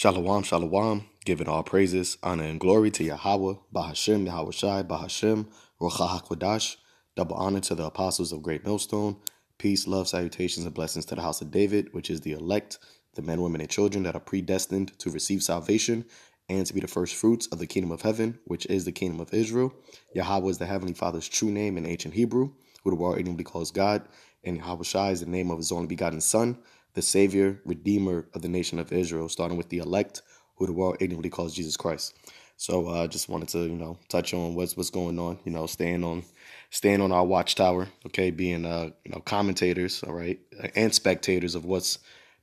Shalom, shalom, giving all praises, honor, and glory to Yahweh, Bahashem, Yahweh Shai, Bahashem, Rocha HaKodash. Double honor to the apostles of Great Millstone. Peace, love, salutations, and blessings to the house of David, which is the elect, the men, women, and children that are predestined to receive salvation and to be the first fruits of the kingdom of heaven, which is the kingdom of Israel. Yahweh is the Heavenly Father's true name in ancient Hebrew, who the world ignorantly calls God, and Yahweh Shai is the name of his only begotten Son, the Savior, Redeemer of the nation of Israel, starting with the elect, who the world ignorantly calls Jesus Christ. So I uh, just wanted to, you know, touch on what's what's going on, you know, staying on staying on our watchtower, okay, being uh, you know, commentators, all right, and spectators of what's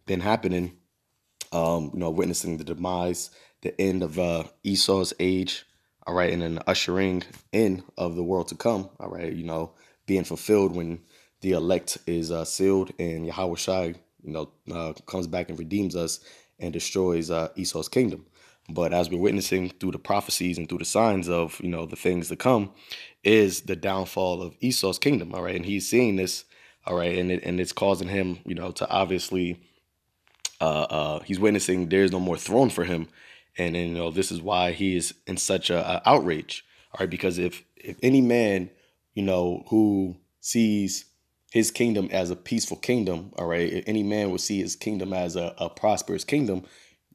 been happening, um, you know, witnessing the demise, the end of uh Esau's age, all right, and then the ushering in of the world to come, all right, you know, being fulfilled when the elect is uh, sealed and Yahweh Shai you know, uh, comes back and redeems us and destroys uh, Esau's kingdom. But as we're witnessing through the prophecies and through the signs of, you know, the things to come, is the downfall of Esau's kingdom. All right, and he's seeing this. All right, and it, and it's causing him, you know, to obviously, uh, uh, he's witnessing there's no more throne for him, and, and you know this is why he is in such a, a outrage. All right, because if if any man, you know, who sees his kingdom as a peaceful kingdom. All right, if any man would see his kingdom as a, a prosperous kingdom,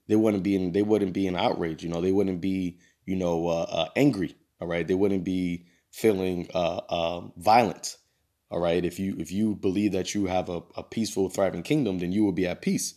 they wouldn't be in they wouldn't be in outrage. You know, they wouldn't be you know uh, uh, angry. All right, they wouldn't be feeling uh, um, violent. All right, if you if you believe that you have a, a peaceful, thriving kingdom, then you will be at peace.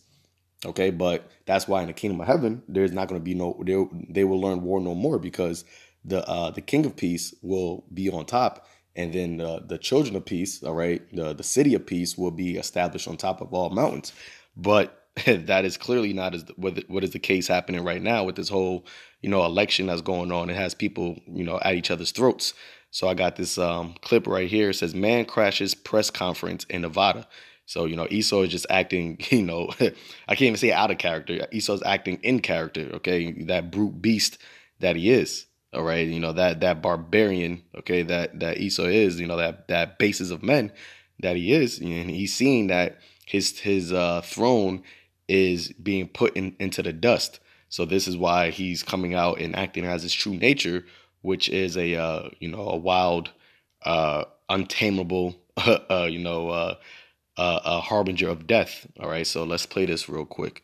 Okay, but that's why in the kingdom of heaven, there's not going to be no they they will learn war no more because the uh, the king of peace will be on top and then uh, the children of peace, all right, the, the city of peace will be established on top of all mountains. But that is clearly not as what, what is the case happening right now with this whole, you know, election that's going on. It has people, you know, at each other's throats. So I got this um, clip right here. It says, "Man crashes press conference in Nevada." So you know, Esau is just acting. You know, I can't even say out of character. Esau's acting in character. Okay, that brute beast that he is all right you know that that barbarian okay that that esau is you know that that basis of men that he is and he's seeing that his his uh throne is being put in, into the dust. So this is why he's coming out and acting as his true nature which is a uh you know a wild uh untamable uh you know uh, uh a harbinger of death. All right so let's play this real quick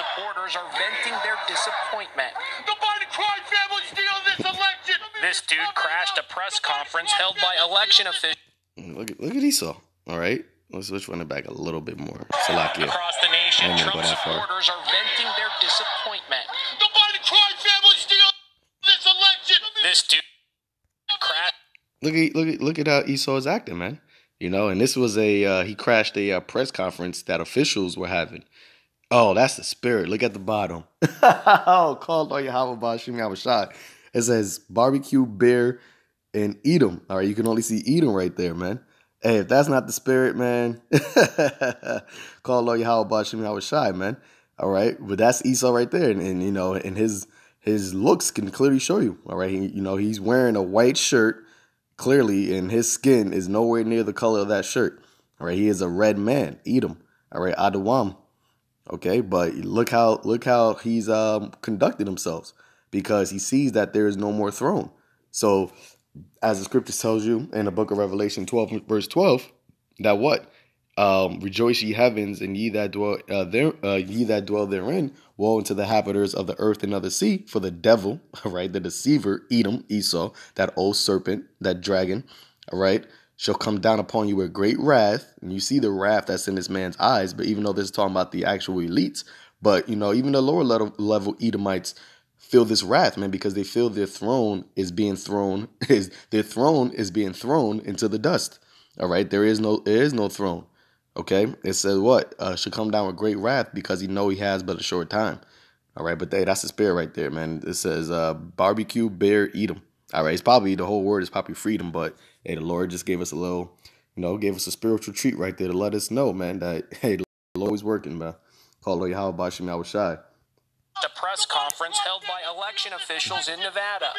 supporters are venting their disappointment. The Biden crime family steal this election. This dude crashed a press conference held by election officials. Look at look at Esau. All right. Let's switch one back a little bit more. Salakia. Across the nation, Trump supporters are venting their disappointment. The Biden crime family steal this election. This dude crashed. Look at look at look at how Esau is acting, man. You know, and this was a uh, he crashed a uh, press conference that officials were having. Oh, that's the spirit. Look at the bottom. oh, called on Yahweh Bashim shot. It says barbecue, beer, and Edom. All right, you can only see Edom right there, man. Hey, if that's not the spirit, man, call on Yahweh Bashim Shai, man. All right, but that's Esau right there, and, and, you know, and his his looks can clearly show you. All right, he, you know, he's wearing a white shirt, clearly, and his skin is nowhere near the color of that shirt. All right, he is a red man, Edom. All right, Adawam. Okay, but look how look how he's um, conducted himself because he sees that there is no more throne. So, as the scripture tells you in the book of Revelation 12, verse 12, that what? Um, Rejoice ye heavens, and ye that dwell uh, there, uh, ye that dwell therein. Woe unto the habitants of the earth and of the sea, for the devil, right, the deceiver, Edom, Esau, that old serpent, that dragon, right shall come down upon you with great wrath. And you see the wrath that's in this man's eyes. But even though this is talking about the actual elites, but you know, even the lower level, level Edomites feel this wrath, man, because they feel their throne is being thrown, is their throne is being thrown into the dust. All right. There is no there is no throne. Okay. It says what? Uh, should come down with great wrath because he know he has but a short time. All right, but hey, that's the spirit right there, man. It says uh, barbecue, bear, Edom. All right, it's probably the whole word is probably freedom, but hey, the Lord just gave us a little, you know, gave us a spiritual treat right there to let us know, man, that hey, the Lord is working, man. Call Lord Yahweh Bashim Yahushai. The press conference held by election officials in Nevada.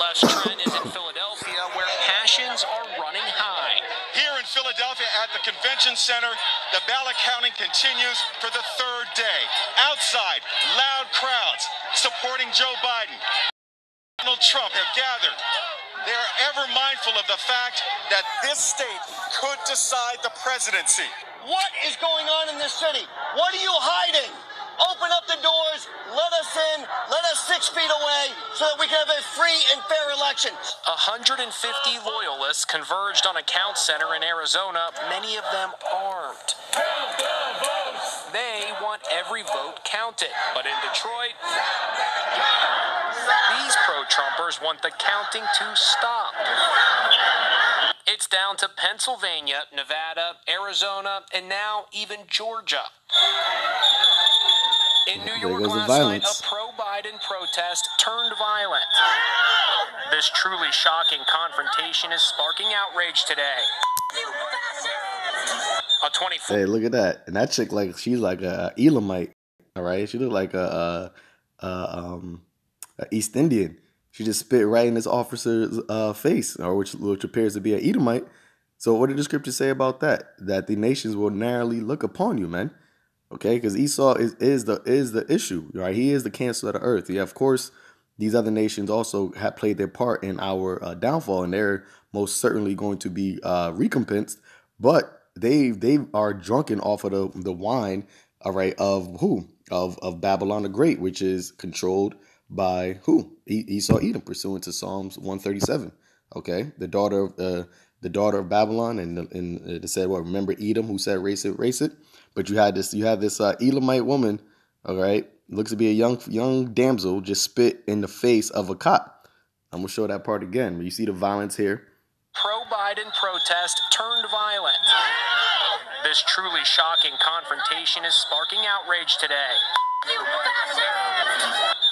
Les Trent is in Philadelphia, where passions are running high. Here in Philadelphia at the Convention Center. The ballot counting continues for the third day. Outside, loud crowds supporting Joe Biden. Donald Trump have gathered. They are ever mindful of the fact that this state could decide the presidency. What is going on in this city? What are you hiding? Open up the doors, let us in, let us six feet away so that we can have a free and fair election. 150 loyalists converged on a count center in Arizona, many of them armed. They want every vote counted. But in Detroit, these pro Trumpers want the counting to stop. It's down to Pennsylvania, Nevada, Arizona, and now even Georgia. In New York last night, a pro-Biden protest turned violent. This truly shocking confrontation is sparking outrage today. A 24. Hey, look at that! And that chick, like, she's like a Elamite. All right, she look like a, a, a um, a East Indian. She just spit right in this officer's uh, face, or which which appears to be an Edomite. So, what did the scripture say about that? That the nations will narrowly look upon you, man. Okay, because Esau is, is the is the issue, right? He is the cancer of the earth. Yeah, of course, these other nations also have played their part in our uh, downfall, and they're most certainly going to be uh, recompensed. But they they are drunken off of the the wine, all right, of who of of Babylon the Great, which is controlled by who Esau Edom, pursuant to Psalms one thirty seven. Okay, the daughter of uh, the daughter of Babylon, and and it said, "Well, remember Edom, who said, race it, race it." But you had this, you had this uh, Elamite woman, all right, looks to be a young young damsel, just spit in the face of a cop. I'm gonna show that part again. You see the violence here. Pro-Biden protest turned violent. This truly shocking confrontation is sparking outrage today.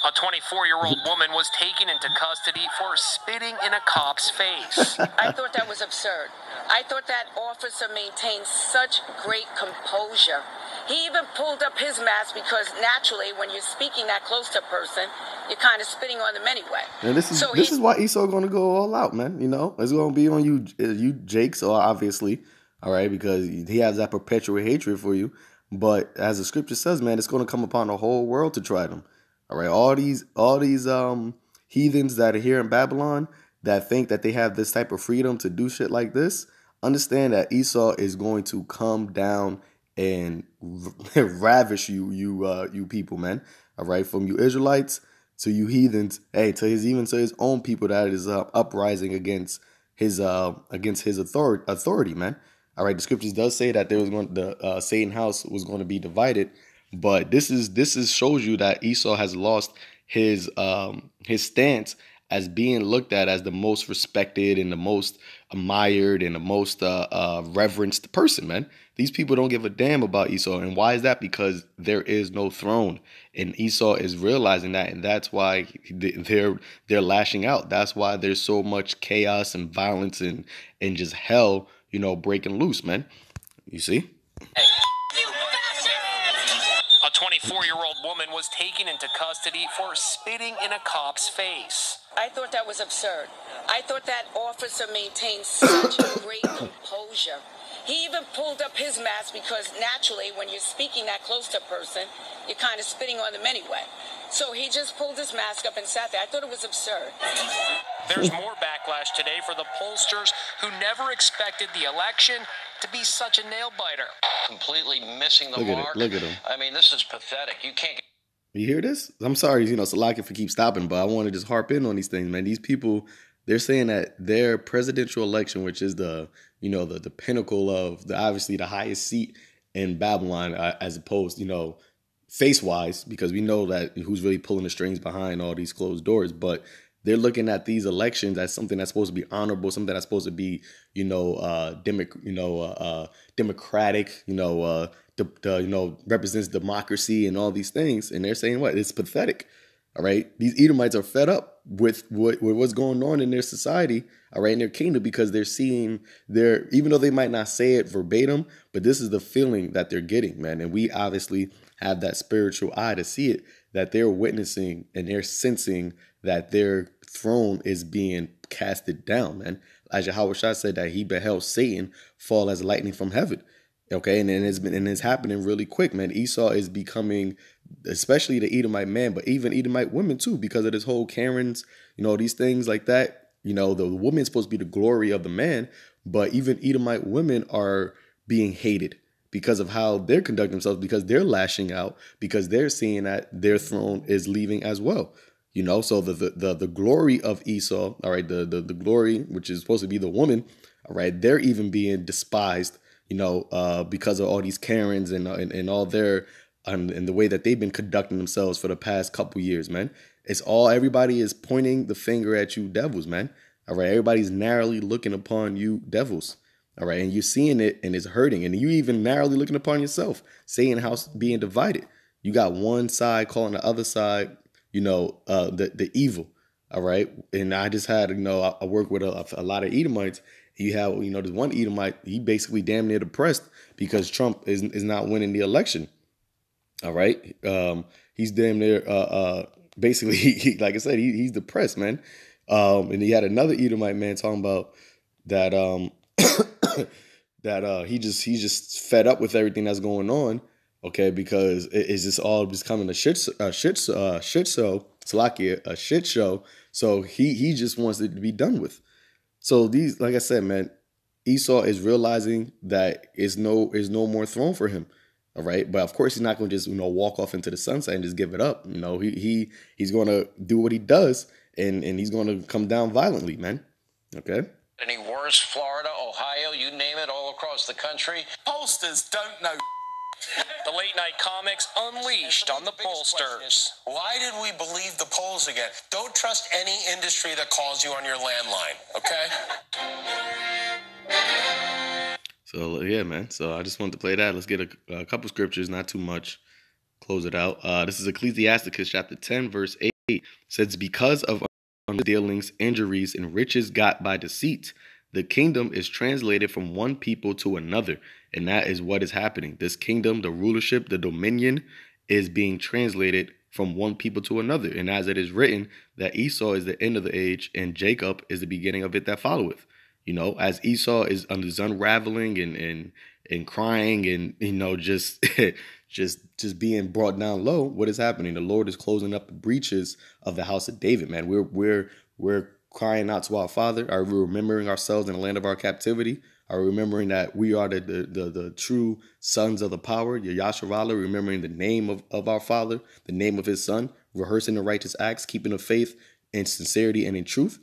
A 24 year old woman was taken into custody for spitting in a cop's face. I thought that was absurd. I thought that officer maintained such great composure. He even pulled up his mask because naturally, when you're speaking that close to a person, you're kind of spitting on them anyway. And this is so this is why Esau going to go all out, man. You know, it's going to be on you, uh, you Jake. So obviously, all right, because he has that perpetual hatred for you. But as the scripture says, man, it's going to come upon the whole world to try them. All right, all these all these um heathens that are here in Babylon that think that they have this type of freedom to do shit like this, understand that Esau is going to come down and ravish you, you, uh, you people, man. All right, from you Israelites to you heathens, hey, to his even to his own people that is uh, uprising against his uh against his authority, authority, man. All right, the scriptures does say that there was going the uh, Satan house was going to be divided, but this is this is shows you that Esau has lost his um his stance as being looked at as the most respected and the most admired and the most uh, uh, reverenced person, man. These people don't give a damn about Esau. And why is that? Because there is no throne. And Esau is realizing that. And that's why they're they're lashing out. That's why there's so much chaos and violence and, and just hell, you know, breaking loose, man. You see? Hey. A 24 year old woman was taken into custody for spitting in a cop's face. I thought that was absurd. I thought that officer maintained such great composure. He even pulled up his mask because naturally, when you're speaking that close to a person, you're kind of spitting on them anyway. So he just pulled his mask up and sat there. I thought it was absurd. There's more backlash today for the pollsters who never expected the election to be such a nail biter. Completely missing the look mark. At it. Look at him. I mean, this is pathetic. You can't. You hear this? I'm sorry, you know, Salak if for keep stopping, but I want to just harp in on these things, man. These people, they're saying that their presidential election, which is the, you know, the the pinnacle of the obviously the highest seat in Babylon, uh, as opposed, you know, face wise, because we know that who's really pulling the strings behind all these closed doors, but they're looking at these elections as something that's supposed to be honorable, something that's supposed to be, you know, uh, democ- you know, uh, uh, democratic, you know, uh, the, the, you know, represents democracy and all these things. And they're saying what? It's pathetic. All right. These Edomites are fed up with what what's going on in their society, all right, in their kingdom, because they're seeing their even though they might not say it verbatim, but this is the feeling that they're getting, man. And we obviously have that spiritual eye to see it, that they're witnessing and they're sensing that their throne is being casted down, man. as Yahweh Shah said that he beheld Satan fall as lightning from heaven. Okay, and, and it's been and it's happening really quick, man. Esau is becoming, especially the Edomite man, but even Edomite women too, because of this whole Karens, you know, these things like that. You know, the, the woman's supposed to be the glory of the man, but even Edomite women are being hated because of how they're conducting themselves, because they're lashing out, because they're seeing that their throne is leaving as well. You know, so the the the, the glory of Esau, all right, the, the the glory which is supposed to be the woman, all right, they're even being despised, you know, uh, because of all these Karens and uh, and, and all their um, and the way that they've been conducting themselves for the past couple years, man. It's all everybody is pointing the finger at you, devils, man. All right, everybody's narrowly looking upon you, devils. All right, and you're seeing it and it's hurting, and you even narrowly looking upon yourself, seeing how being divided. You got one side calling the other side you know, uh, the the evil. All right, and I just had you know I, I work with a, a, lot of Edomites. You have you know this one Edomite he basically damn near depressed because Trump is is not winning the election. All right, um, he's damn near uh, uh, basically he, like I said he, he's depressed, man. Um, and he had another Edomite man talking about that um that uh he just he's just fed up with everything that's going on okay? Because it, it's just all just coming a shit, a shit, uh, shit show. Salakia, a shit show. So he he just wants it to be done with. So these, like I said, man, Esau is realizing that is no is no more throne for him. All right, but of course he's not going to just you know walk off into the sunset and just give it up. You know, he he he's going to do what he does, and and he's going to come down violently, man. Okay. Any worse? Florida, Ohio, you name it, all across the country. Pollsters don't know the late night comics unleashed on the pollsters. Why did we believe the polls again? Don't trust any industry that calls you on your landline, okay? So yeah, man. So I just wanted to play that. Let's get a, a couple scriptures, not too much. Close it out. Uh, this is Ecclesiasticus chapter 10, verse 8. It says, Because of dealings, injuries, and riches got by deceit, the kingdom is translated from one people to another, and that is what is happening. This kingdom, the rulership, the dominion is being translated from one people to another. And as it is written, that Esau is the end of the age and Jacob is the beginning of it that followeth. You know, as Esau is under unraveling and and and crying and you know just just just being brought down low, what is happening? The Lord is closing up the breaches of the house of David, man. We're we're we're crying out to our Father? Are we remembering ourselves in the land of our captivity? Are we remembering that we are the the, the, the true sons of the power, Yasharala, remembering the name of, of our Father, the name of his Son, rehearsing the righteous acts, keeping the faith in sincerity and in truth?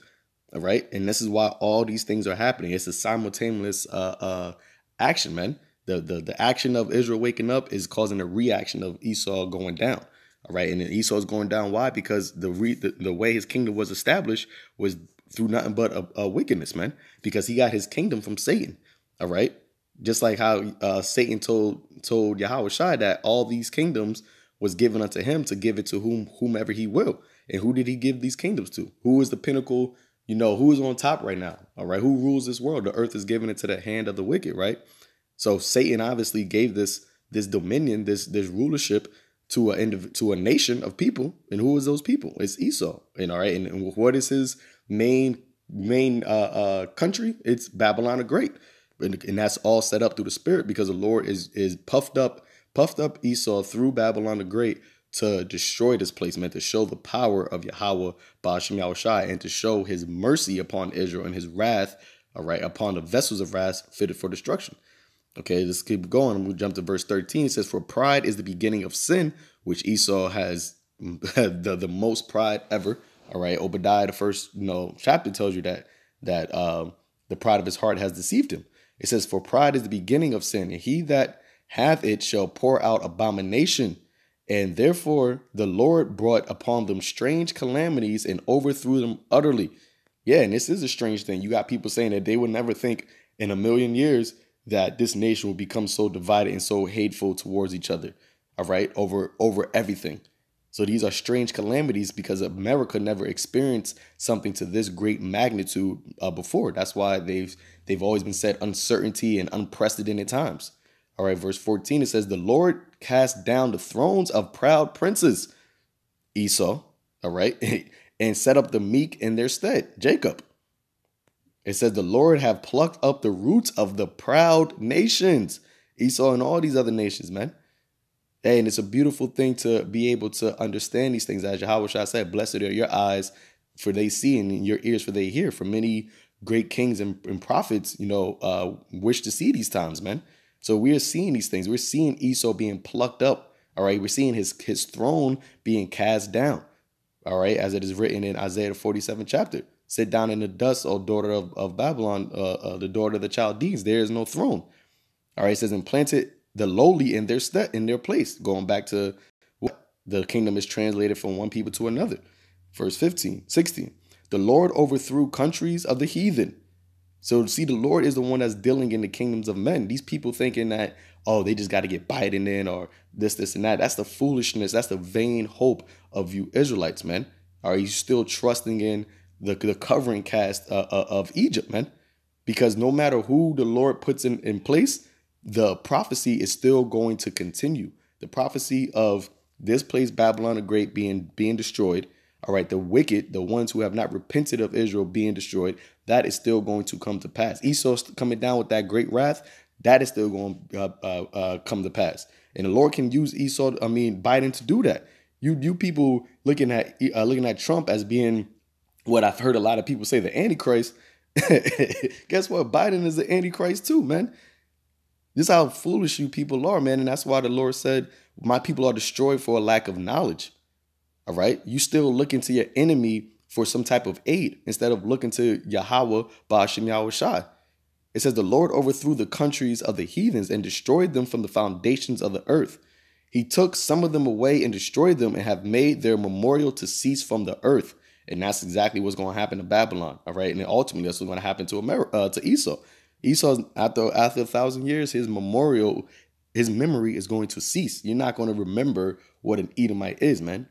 All right. And this is why all these things are happening. It's a simultaneous uh, uh, action, man. The, the, the action of Israel waking up is causing a reaction of Esau going down. All right, and then Esau's going down. Why? Because the, re, the the way his kingdom was established was through nothing but a, a, wickedness, man. Because he got his kingdom from Satan. All right, just like how uh, Satan told told Yahweh Shai that all these kingdoms was given unto him to give it to whom whomever he will. And who did he give these kingdoms to? Who is the pinnacle? You know, who is on top right now? All right, who rules this world? The earth is given into the hand of the wicked, right? So Satan obviously gave this this dominion, this this rulership to a indiv- to a nation of people, and who is those people? It's Esau, and all right, and, and what is his main main uh, uh, country? It's Babylon the Great, and, and that's all set up through the Spirit because the Lord is is puffed up puffed up Esau through Babylon the Great to destroy this place, man, to show the power of Yahweh, Ba'ashem Yahushai, and to show his mercy upon Israel and his wrath, all right, upon the vessels of wrath fitted for destruction. Okay, let's keep going. We'll jump to verse 13. It says, For pride is the beginning of sin, which Esau has the, the most pride ever. All right. Obadiah, the first you know, chapter tells you that that um, the pride of his heart has deceived him. It says, For pride is the beginning of sin, and he that hath it shall pour out abomination. And therefore the Lord brought upon them strange calamities and overthrew them utterly. Yeah, and this is a strange thing. You got people saying that they would never think in a million years that this nation will become so divided and so hateful towards each other. All right, over over everything. So these are strange calamities because America never experienced something to this great magnitude uh, before. That's why they've they've always been said uncertainty and unprecedented times. All right, verse 14 it says, "The Lord cast down the thrones of proud princes, Esau, all right, and set up the meek in their stead, Jacob." It says the Lord have plucked up the roots of the proud nations. Esau and all these other nations, man. Hey, and it's a beautiful thing to be able to understand these things. As Yahweh Shah said, blessed are your eyes for they see and your ears for they hear. For many great kings and, and prophets, you know, uh, wish to see these times, man. So we're seeing these things. We're seeing Esau being plucked up. All right. We're seeing his his throne being cast down. All right, as it is written in Isaiah 47 chapter. Sit down in the dust, O daughter of, of Babylon, uh, uh, the daughter of the Chaldees. There is no throne. All right, it says, and planted the lowly in their step in their place. Going back to what the kingdom is translated from one people to another. Verse 15, 16. The Lord overthrew countries of the heathen. So see, the Lord is the one that's dealing in the kingdoms of men. These people thinking that, oh, they just got to get Biden in or this, this, and that. That's the foolishness. That's the vain hope of you Israelites, man. Are you still trusting in the, the covering cast uh, uh, of Egypt, man? Because no matter who the Lord puts in, in place, the prophecy is still going to continue. The prophecy of this place, Babylon the Great, being being destroyed. All right, the wicked, the ones who have not repented of Israel being destroyed, that is still going to come to pass. Esau's coming down with that great wrath, that is still going to uh, uh, uh, come to pass. And the Lord can use Esau, I mean Biden, to do that. You you people looking at looking at Trump as being what I've heard a lot of people say the Antichrist. Guess what? Biden is the Antichrist too, man. This is how foolish you people are, man. And that's why the Lord said, My people are destroyed for a lack of knowledge. All right. You still looking to your enemy for some type of aid instead of looking to Yahweh, Ba'ashim Yahweh Shai. It says, The Lord overthrew the countries of the heathens and destroyed them from the foundations of the earth. He took some of them away and destroyed them and have made their memorial to cease from the earth. And that's exactly what's going to happen to Babylon. All right. And ultimately, that's what's going to happen to America, uh, to Esau. Esau, after after a thousand years, his memorial, his memory is going to cease. You're not going to remember what an Edomite is, man.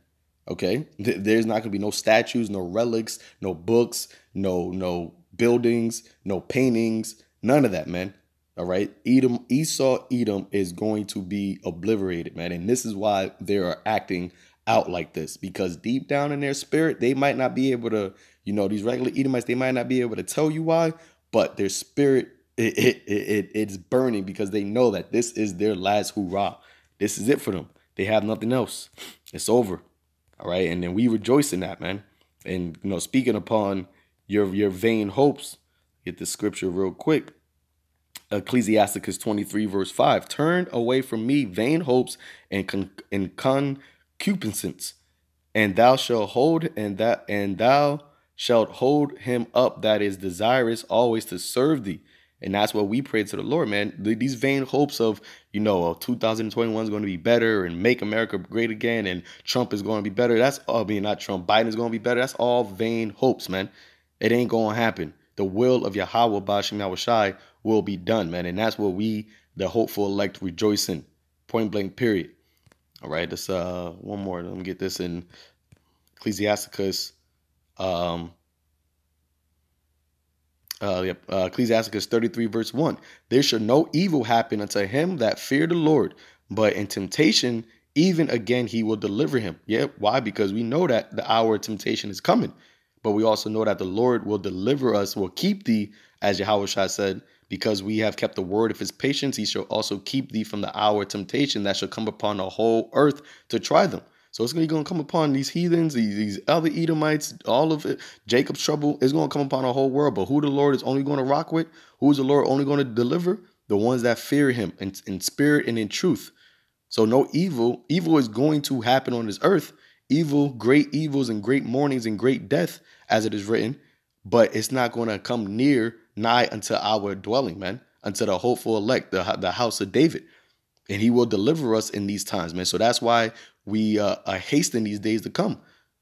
Okay, there's not going to be no statues, no relics, no books, no no buildings, no paintings, none of that, man. All right, Edom, Esau, Edom is going to be obliterated, man, and this is why they are acting out like this because deep down in their spirit, they might not be able to, you know, these regular Edomites, they might not be able to tell you why, but their spirit it, it, it, it's burning because they know that this is their last hoorah. This is it for them. They have nothing else. It's over. All right. And then we rejoice in that, man. And, you know, speaking upon your, your vain hopes, get the scripture real quick. Ecclesiasticus 23, verse 5. Turn away from me vain hopes and, con- and concupiscence, and thou shalt hold, and that and thou shalt hold him up that is desirous always to serve thee. And that's what we pray to the Lord, man. These vain hopes of, you know, 2021 is going to be better and make America great again and Trump is going to be better. That's all, I mean, not Trump, Biden is going to be better. That's all vain hopes, man. It ain't going to happen. The will of Yahweh, Bashim Yahushai, will be done, man. And that's what we, the hopeful elect, rejoice in. Point blank, period. All right, this uh one more. Let me get this in Ecclesiasticus um uh, uh, Ecclesiasticus 33, verse 1. There shall no evil happen unto him that fear the Lord, but in temptation, even again, he will deliver him. Yeah, why? Because we know that the hour of temptation is coming, but we also know that the Lord will deliver us, will keep thee, as Yahweh said, because we have kept the word of his patience, he shall also keep thee from the hour of temptation that shall come upon the whole earth to try them. So it's going to come upon these heathens, these, these other Edomites, all of it. Jacob's trouble is going to come upon the whole world. But who the Lord is only going to rock with? Who is the Lord only going to deliver? The ones that fear him in, in spirit and in truth. So no evil. Evil is going to happen on this earth. Evil, great evils and great mournings and great death, as it is written. But it's not going to come near, nigh unto our dwelling, man. Unto the hopeful elect, the, the house of David and he will deliver us in these times, man. So that's why we uh, are hasten these days to come.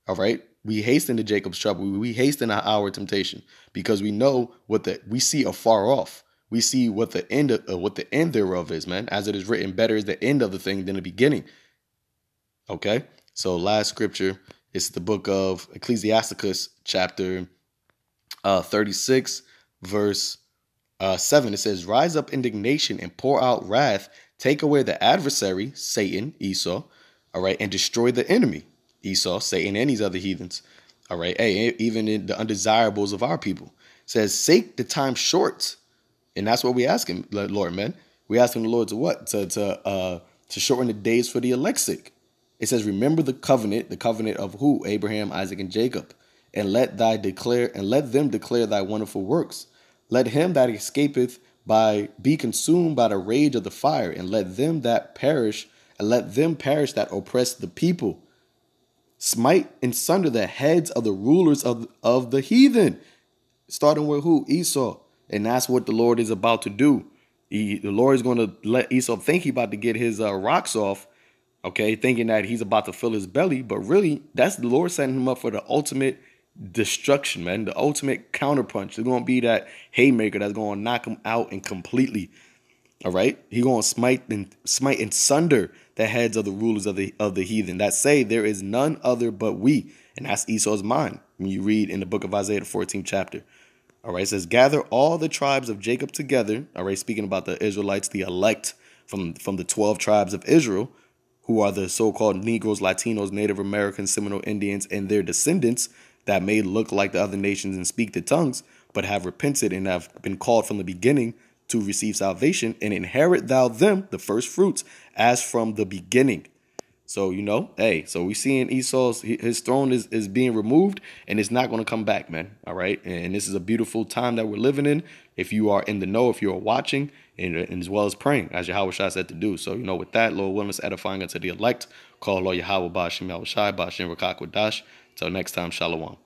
All right. We hasten to Jacob's trouble. We hasten our temptation because we know what the we see afar off. We see what the end of uh, what the end thereof is, man. As it is written, better is the end of the thing than the beginning. Okay. So last scripture is the book of Ecclesiasticus, chapter uh, 36, verse uh, 7. It says, Rise up indignation and pour out wrath Take away the adversary, Satan, Esau, all right, and destroy the enemy, Esau, Satan, and these other heathens. All right. Hey, even in the undesirables of our people. says, "Sake the time short," and that's what we ask him, Lord, man. We asking the Lord to what? To to uh to shorten the days for the elect. It says, "Remember the covenant, the covenant of who? Abraham, Isaac, and Jacob, and let thy declare and let them declare thy wonderful works. Let him that escapeth by be consumed by the rage of the fire, and let them that perish, and let them perish that oppress the people. Smite and sunder the heads of the rulers of, of the heathen. Starting with who? Esau. And that's what the Lord is about to do. He, the Lord is going to let Esau think he about to get his uh, rocks off, okay, thinking that he's about to fill his belly. But really, that's the Lord setting him up for the ultimate destruction, man. The ultimate counterpunch. It's gonna be that haymaker that's gonna knock him out and completely. All right, he gonna smite and smite and sunder the heads of the rulers of the of the heathen that say there is none other but we, and that's Esau's mind. When you read in the book of Isaiah, the 14th chapter. All right, it says, gather all the tribes of Jacob together. All right, speaking about the Israelites, the elect from from the 12 tribes of Israel, who are the so-called Negroes, Latinos, Native Americans, Seminole Indians, and their descendants that may look like the other nations and speak the tongues, but have repented and have been called from the beginning to receive salvation, and inherit thou them, the first fruits, as from the beginning. So you know, hey, so we seeing Esau's his throne is is being removed, and it's not going to come back, man. All right, and this is a beautiful time that we're living in. If you are in the know, if you are watching, and, and as well as praying, as Yahweh Shai said to do. So you know, with that, Lord willing, edifying unto the elect. Call Lord Yahweh Bashim Yahweh Shai Bashim Rakak Till next time, Shalom.